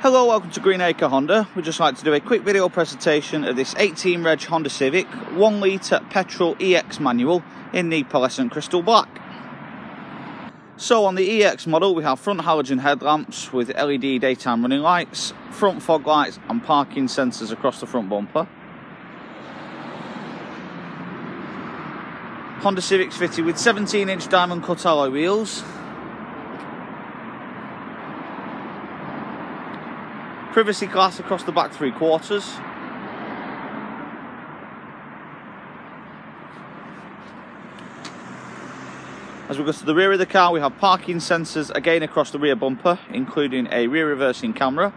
Hello, welcome to Greenacre Honda. We'd just like to do a quick video presentation of this 18 reg Honda Civic 1 litre petrol EX manual in the pearlescent crystal black. So on the EX model we have front halogen headlamps with LED daytime running lights, front fog lights and parking sensors across the front bumper. Honda Civic's fitted with 17 inch diamond cut alloy wheels privacy glass across the back three quarters. As we go to the rear of the car, we have parking sensors again across the rear bumper, including a rear reversing camera.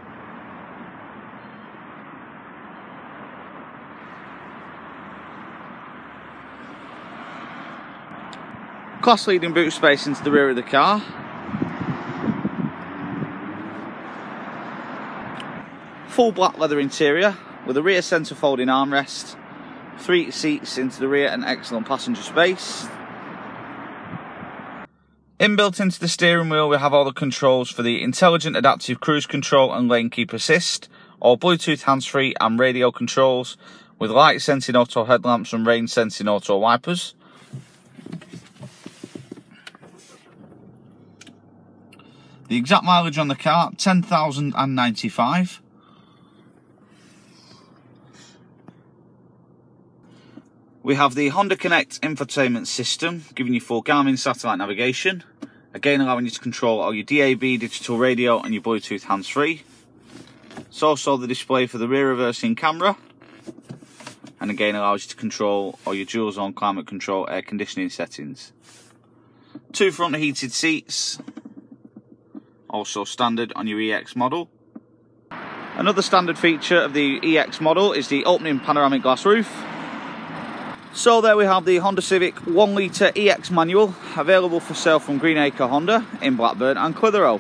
Class leading boot space into the rear of the car, Full black leather interior with a rear centre folding armrest, three seats into the rear and excellent passenger space. Inbuilt into the steering wheel we have all the controls for the intelligent adaptive cruise control and lane keep assist, all Bluetooth hands-free and radio controls with light sensing auto headlamps and rain sensing auto wipers. The exact mileage on the car, 10,095. We have the Honda Connect infotainment system, giving you full Garmin satellite navigation. Again, allowing you to control all your DAB, digital radio, and your Bluetooth hands-free. It's also the display for the rear reversing camera. And again, allows you to control all your dual zone climate control air conditioning settings. Two front heated seats. Also standard on your EX model. Another standard feature of the EX model is the opening panoramic glass roof. So there we have the Honda Civic 1 litre EX manual available for sale from Greenacre Honda in Blackburn and Clitheroe.